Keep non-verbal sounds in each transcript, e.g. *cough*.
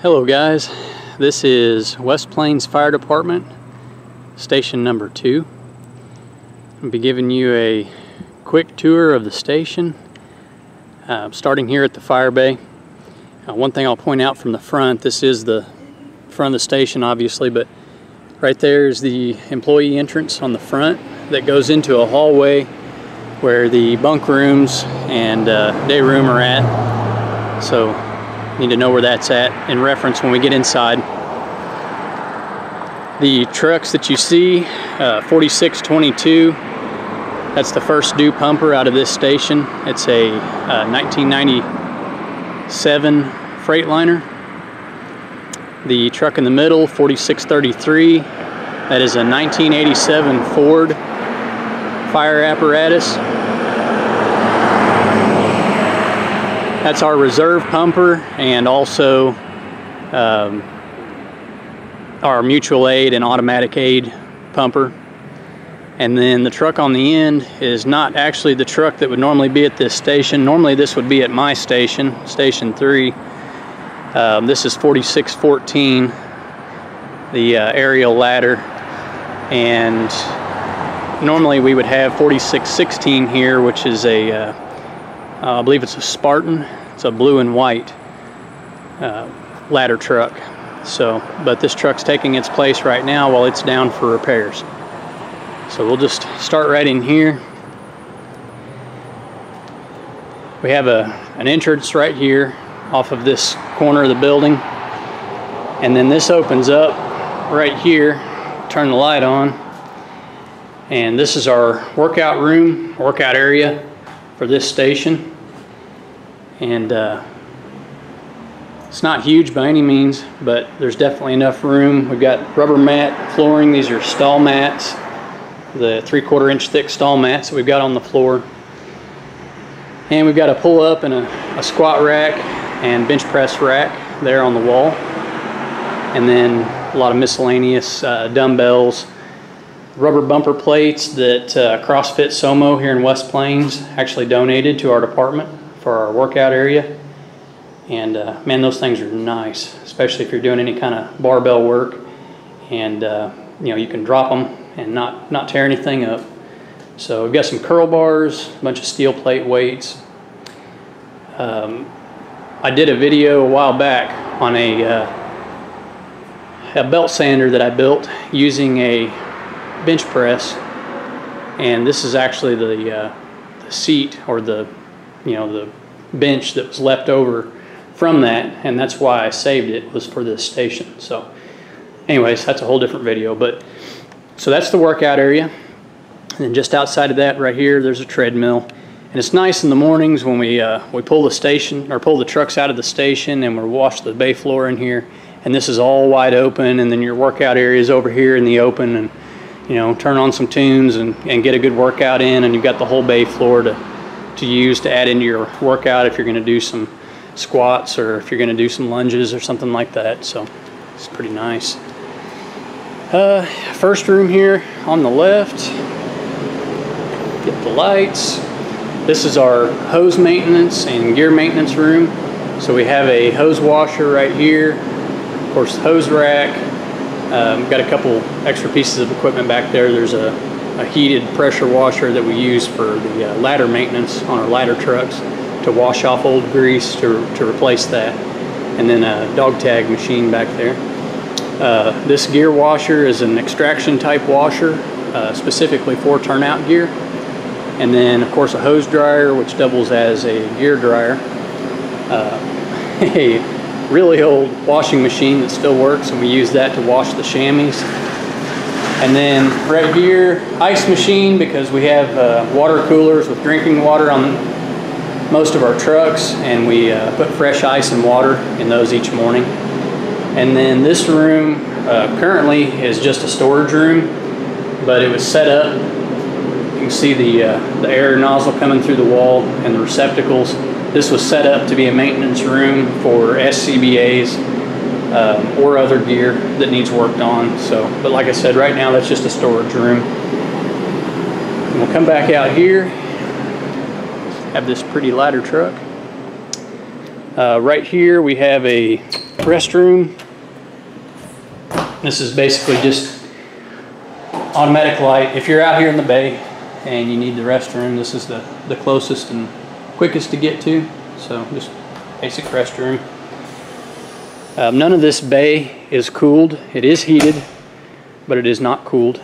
Hello guys, this is West Plains Fire Department, station number two. I'll be giving you a quick tour of the station, uh, starting here at the fire bay. Uh, one thing I'll point out from the front, this is the front of the station obviously, but right there is the employee entrance on the front that goes into a hallway where the bunk rooms and uh, day room are at. So Need to know where that's at in reference when we get inside. The trucks that you see, uh, 4622, that's the first due pumper out of this station. It's a uh, 1997 Freightliner. The truck in the middle, 4633, that is a 1987 Ford fire apparatus. That's our reserve pumper and also um, our mutual aid and automatic aid pumper. And then the truck on the end is not actually the truck that would normally be at this station. Normally this would be at my station, station three. Um, this is 4614, the uh, aerial ladder. And normally we would have 4616 here, which is a, uh, uh, I believe it's a Spartan. It's a blue and white uh, ladder truck. So, but this truck's taking its place right now while it's down for repairs. So we'll just start right in here. We have a, an entrance right here off of this corner of the building. And then this opens up right here. Turn the light on. And this is our workout room, workout area for this station. And uh, it's not huge by any means but there's definitely enough room. We've got rubber mat flooring. These are stall mats the three-quarter inch thick stall mats that we've got on the floor. And we've got a pull up and a, a squat rack and bench press rack there on the wall. And then a lot of miscellaneous uh, dumbbells rubber bumper plates that uh, CrossFit Somo here in West Plains actually donated to our department for our workout area. And uh, man, those things are nice, especially if you're doing any kind of barbell work. And uh, you know, you can drop them and not, not tear anything up. So we've got some curl bars, a bunch of steel plate weights. Um, I did a video a while back on a, uh, a belt sander that I built using a bench press. And this is actually the, uh, the seat or the you know, the bench that was left over from that, and that's why I saved it, was for this station. So anyways, that's a whole different video. But So that's the workout area. And just outside of that right here, there's a treadmill. And it's nice in the mornings when we, uh, we pull the station, or pull the trucks out of the station and we wash the bay floor in here. And this is all wide open, and then your workout area is over here in the open, and you know, turn on some tunes and, and get a good workout in, and you've got the whole bay floor to to use to add into your workout if you're going to do some squats or if you're going to do some lunges or something like that. So it's pretty nice. Uh, first room here on the left. Get the lights. This is our hose maintenance and gear maintenance room. So we have a hose washer right here. Of course, hose rack. Um, got a couple extra pieces of equipment back there. There's a a heated pressure washer that we use for the uh, ladder maintenance on our ladder trucks to wash off old grease to, to replace that. And then a dog tag machine back there. Uh, this gear washer is an extraction type washer uh, specifically for turnout gear. And then of course a hose dryer which doubles as a gear dryer. Uh, *laughs* a really old washing machine that still works and we use that to wash the chamois and then right here, ice machine because we have uh, water coolers with drinking water on most of our trucks and we uh, put fresh ice and water in those each morning. And then this room uh, currently is just a storage room, but it was set up. You can see the, uh, the air nozzle coming through the wall and the receptacles. This was set up to be a maintenance room for SCBAs um, or other gear that needs worked on. So, but like I said, right now that's just a storage room. And we'll come back out here, have this pretty ladder truck. Uh, right here we have a restroom. This is basically just automatic light. If you're out here in the bay and you need the restroom, this is the, the closest and quickest to get to. So just basic restroom. Um, none of this bay is cooled. It is heated, but it is not cooled.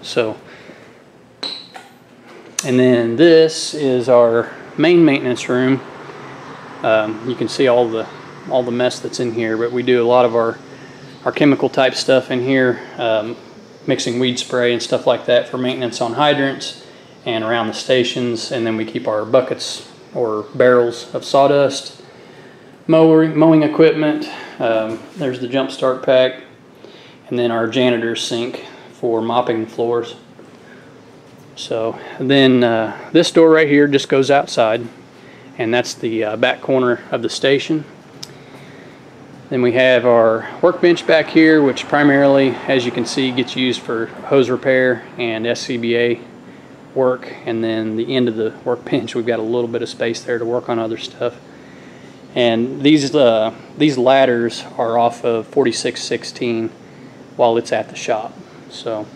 So, and then this is our main maintenance room. Um, you can see all the all the mess that's in here, but we do a lot of our our chemical type stuff in here, um, mixing weed spray and stuff like that for maintenance on hydrants and around the stations. And then we keep our buckets or barrels of sawdust, mowing, mowing equipment. Um, there's the jump start pack, and then our janitor's sink for mopping floors. So then uh, this door right here just goes outside, and that's the uh, back corner of the station. Then we have our workbench back here, which primarily, as you can see, gets used for hose repair and SCBA work. And then the end of the workbench, we've got a little bit of space there to work on other stuff. And these uh, these ladders are off of 4616 while it's at the shop. So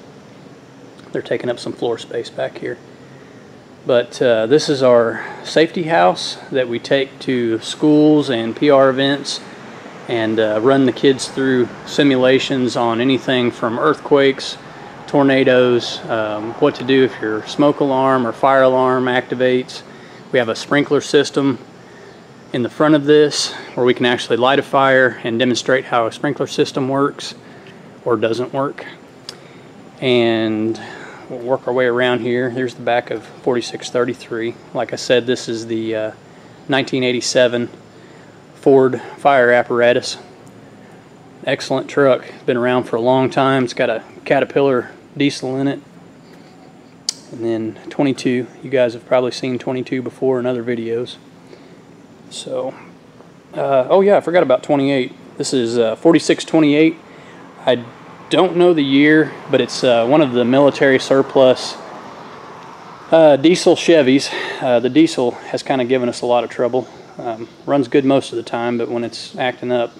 they're taking up some floor space back here. But uh, this is our safety house that we take to schools and PR events and uh, run the kids through simulations on anything from earthquakes, tornadoes, um, what to do if your smoke alarm or fire alarm activates. We have a sprinkler system in the front of this where we can actually light a fire and demonstrate how a sprinkler system works or doesn't work. And we'll work our way around here. Here's the back of 4633. Like I said, this is the uh, 1987 Ford fire apparatus. Excellent truck. Been around for a long time. It's got a Caterpillar diesel in it. And then 22. You guys have probably seen 22 before in other videos. So, uh, oh yeah, I forgot about 28. This is uh, 4628. I don't know the year, but it's uh, one of the military surplus uh, diesel Chevys. Uh, the diesel has kind of given us a lot of trouble. Um, runs good most of the time, but when it's acting up,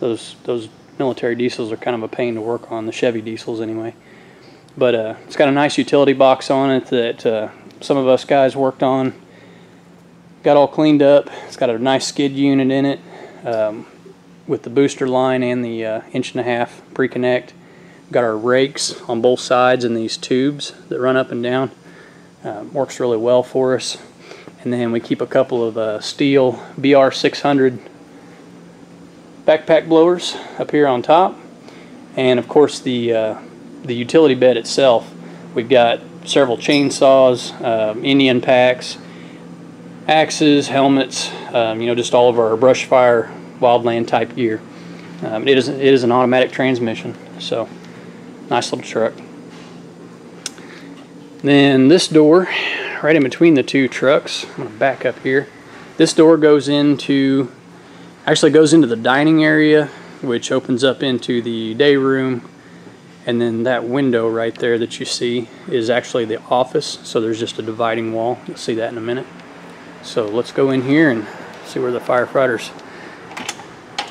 those those military diesels are kind of a pain to work on. The Chevy diesels, anyway. But uh, it's got a nice utility box on it that uh, some of us guys worked on. Got all cleaned up. It's got a nice skid unit in it um, with the booster line and the uh, inch and a half pre-connect. Got our rakes on both sides and these tubes that run up and down. Uh, works really well for us. And then we keep a couple of uh, Stihl BR600 backpack blowers up here on top. And of course the, uh, the utility bed itself. We've got several chainsaws, um, Indian packs, axes, helmets, um, you know, just all of our brush fire wildland type gear. Um, it, is, it is an automatic transmission, so nice little truck. Then this door right in between the two trucks. I'm going to back up here. This door goes into, actually goes into the dining area, which opens up into the day room. And then that window right there that you see is actually the office. So there's just a dividing wall. You'll see that in a minute. So let's go in here and see where the firefighters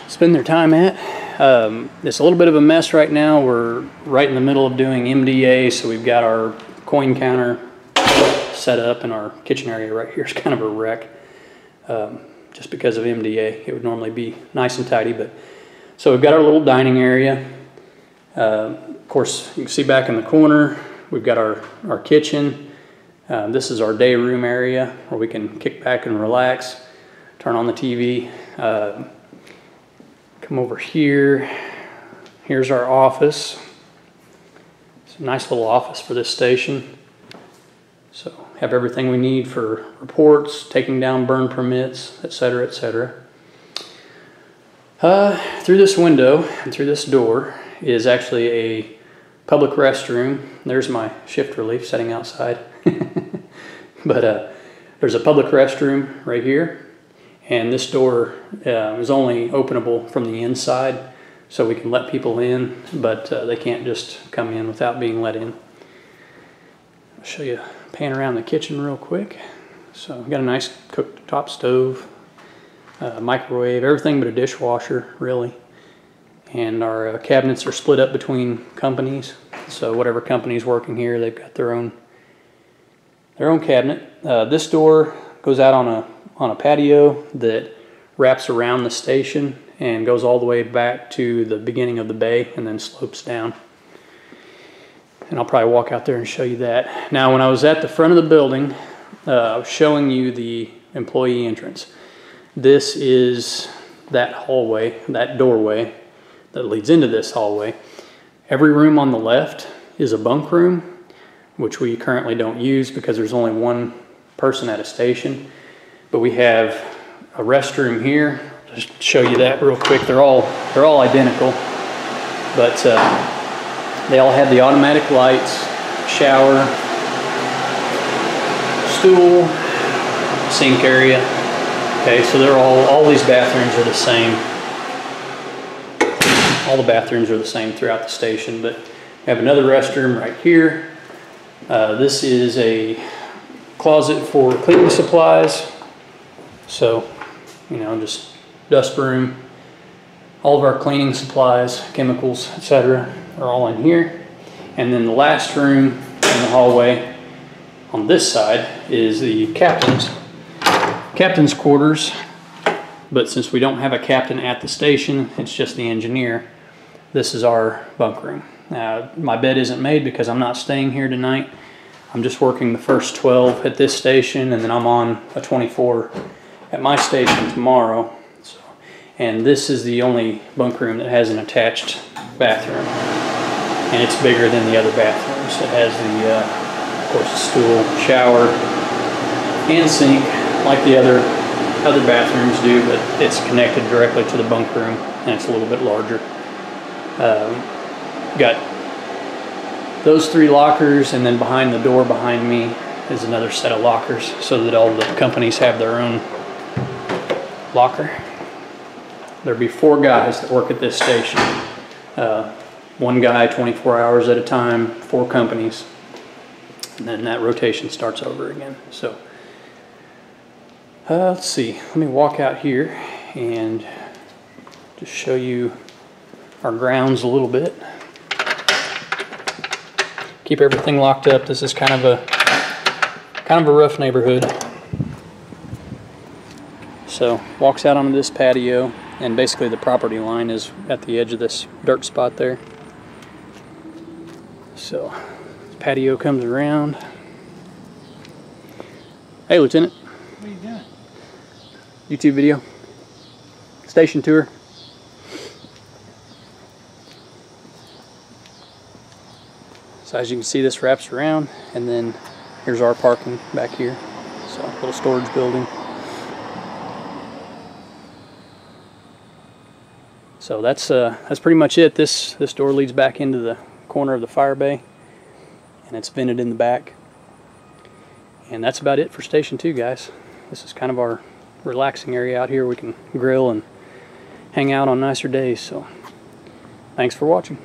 spend their time at. Um, it's a little bit of a mess right now. We're right in the middle of doing MDA, so we've got our coin counter set up and our kitchen area right here is *laughs* kind of a wreck um, just because of MDA. It would normally be nice and tidy, but so we've got our little dining area. Uh, of course, you can see back in the corner, we've got our, our kitchen. Um, this is our day room area where we can kick back and relax, turn on the TV. Uh, come over here. Here's our office. It's a nice little office for this station. So have everything we need for reports, taking down burn permits, etc., etc. Uh, through this window and through this door is actually a public restroom. There's my shift relief sitting outside. *laughs* but uh, there's a public restroom right here. And this door uh, is only openable from the inside, so we can let people in, but uh, they can't just come in without being let in. I'll show you pan around the kitchen real quick. So we've got a nice cooktop stove, uh, microwave, everything but a dishwasher, really. And our uh, cabinets are split up between companies. So whatever company is working here, they've got their own their own cabinet. Uh, this door goes out on a on a patio that wraps around the station and goes all the way back to the beginning of the bay and then slopes down. And I'll probably walk out there and show you that. Now, when I was at the front of the building, uh, I was showing you the employee entrance. This is that hallway, that doorway that leads into this hallway. Every room on the left is a bunk room, which we currently don't use because there's only one person at a station. But we have a restroom here. Just show you that real quick. They're all they're all identical, but uh, they all have the automatic lights, shower, stool, sink area. Okay, so they're all all these bathrooms are the same. All the bathrooms are the same throughout the station, but we have another restroom right here. Uh, this is a closet for cleaning supplies. So, you know, just dust broom, all of our cleaning supplies, chemicals, etc. are all in here. And then the last room in the hallway on this side is the captain's captain's quarters. But since we don't have a captain at the station, it's just the engineer. This is our bunk room. Now, my bed isn't made because I'm not staying here tonight. I'm just working the first 12 at this station and then I'm on a 24 at my station tomorrow. So, and this is the only bunk room that has an attached bathroom. And it's bigger than the other bathrooms. It has the, uh, of course, a stool, shower, and sink like the other other bathrooms do, but it's connected directly to the bunk room and it's a little bit larger. Um, got those three lockers and then behind the door behind me is another set of lockers so that all the companies have their own locker. There'll be four guys that work at this station. Uh, one guy 24 hours at a time, four companies. And then that rotation starts over again. So uh, let's see, let me walk out here and just show you our grounds a little bit. Keep everything locked up. This is kind of a kind of a rough neighborhood. So walks out onto this patio and basically the property line is at the edge of this dirt spot there. So patio comes around. Hey Lieutenant. What are you doing? YouTube video. Station tour. So as you can see this wraps around and then here's our parking back here. So little storage building. So that's uh, that's pretty much it. This this door leads back into the corner of the fire bay and it's vented in the back. And that's about it for station two guys. This is kind of our relaxing area out here. We can grill and hang out on nicer days. So thanks for watching.